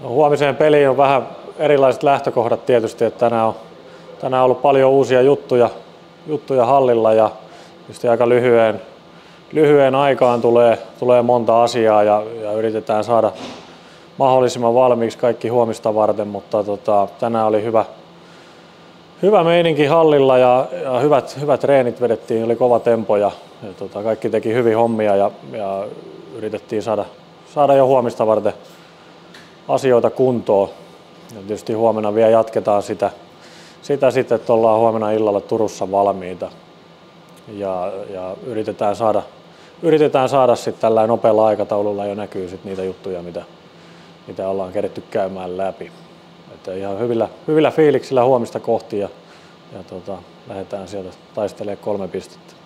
No, huomiseen peliin on vähän erilaiset lähtökohdat tietysti, että tänään on, tänään on ollut paljon uusia juttuja, juttuja hallilla ja tietysti aika lyhyen, lyhyen aikaan tulee, tulee monta asiaa ja, ja yritetään saada mahdollisimman valmiiksi kaikki huomista varten, mutta tota, tänään oli hyvä, hyvä meininki hallilla ja, ja hyvät, hyvät treenit vedettiin, oli kova tempo ja, ja tota, kaikki teki hyvin hommia ja, ja yritettiin saada, saada jo huomista varten asioita kuntoon. Ja tietysti huomenna vielä jatketaan sitä, sitä sitten, että ollaan huomenna illalla Turussa valmiita ja, ja yritetään saada, yritetään saada sitten tällä nopealla aikataululla jo näkyy sit niitä juttuja, mitä, mitä ollaan keretty käymään läpi. Että ihan hyvillä, hyvillä fiiliksillä huomista kohti ja, ja tota, lähdetään sieltä taistelemaan kolme pistettä.